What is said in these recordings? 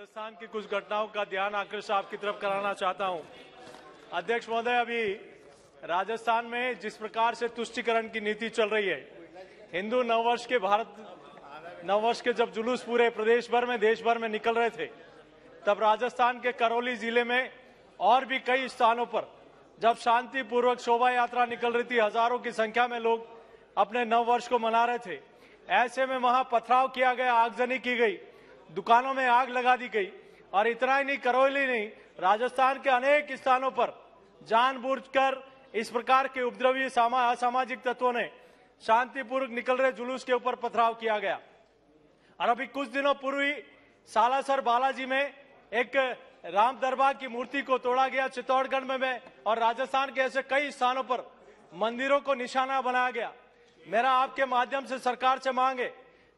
राजस्थान की कुछ घटनाओं का ध्यान आकृष्ट आपकी तरफ़ कराना चाहता हूँ। अध्यक्ष महोदय, अभी राजस्थान में जिस प्रकार से तुष्टिकरण की नीति चल रही है, हिंदू नववर्ष के भारत, नववर्ष के जब जुलूस पूरे प्रदेश भर में देश भर में निकल रहे थे, तब राजस्थान के करौली ज़िले में और भी कई स्थानों पर जब शांतिपूर्वक शोभा यात्रा निकल रही थी, हज़ारों की संख्या में लोग अपने नववर्ष को मना रहे थे, ऐसे में वहाँ पथराव किया गया, आगजनी की गई। दुकानों में आग लगा दी गई और इतना ही नहीं करौली नहीं राजस्थान के अनेक स्थानों पर जानबूझकर इस प्रकार के उपद्रवी असामाजिक तत्वों ने शांतिपूर्वक निकल रहे जुलूस के ऊपर पथराव किया गया। और अभी कुछ दिनों पूर्व ही सालासर बालाजी में एक राम दरबार की मूर्ति को तोड़ा गया चित्तौड़गढ़ में, में और राजस्थान के ऐसे कई स्थानों पर मंदिरों को निशाना बनाया गया। मेरा आपके माध्यम से सरकार से मांगे।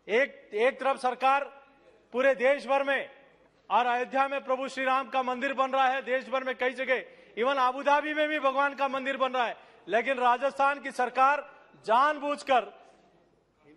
एक एक तरफ़ सरकार पूरे देश भर में और अयोध्या में प्रभु श्री राम का मंदिर बन रहा है देश भर में कई जगह, इवन आबूधाबी में भी भगवान का मंदिर बन रहा है। लेकिन राजस्थान की सरकार जानबूझकर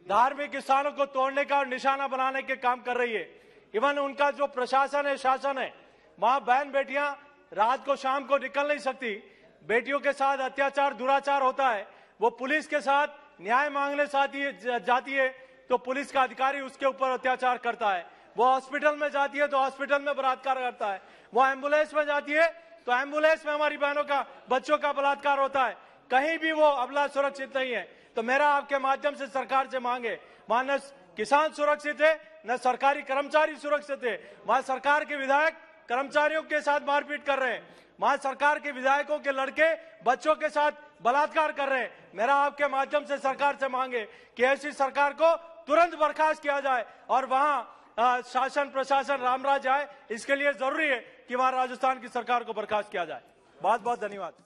धार्मिक स्थानों को तोड़ने का और निशाना बनाने के काम कर रही है। इवन उनका जो प्रशासन है, शासन है वहाँ बहन, बेटियाँ, रात को शाम को निकल नहीं सकती। बेटियों के साथ अत्याचार, दुराचार होता है। वो पुलिस के साथ न्याय मांगने साथी जाती है तो पुलिस का अधिकारी उसके ऊपर अत्याचार करता है। वो हॉस्पिटल में जाती है तो हॉस्पिटल में बलात्कार करता है। वो एंबुलेंस में जाती है तो एंबुलेंस में हमारी बहनों का, बच्चों का बलात्कार होता है। कहीं भी वो अबला सुरक्षित नहीं है। तो मेरा आपके माध्यम से सरकार से मांगे वहाँ किसान सुरक्षित है, न सरकारी कर्मचारी सुरक्षित है। वहाँ सरकार के विधायक कर्मचारियों के साथ मारपीट कर रहे हैं। वहाँ सरकार के विधायकों के लड़के बच्चों के साथ बलात्कार कर रहे हैं। मेरा आपके माध्यम से सरकार से मांगे कि ऐसी सरकार को तुरंत बर्खास्त किया जाए और वहाँ शासन, प्रशासन रामराज आए, इसके लिए ज़रूरी है कि वहाँ राजस्थान की सरकार को बर्खास्त किया जाए। बहुत बहुत धन्यवाद।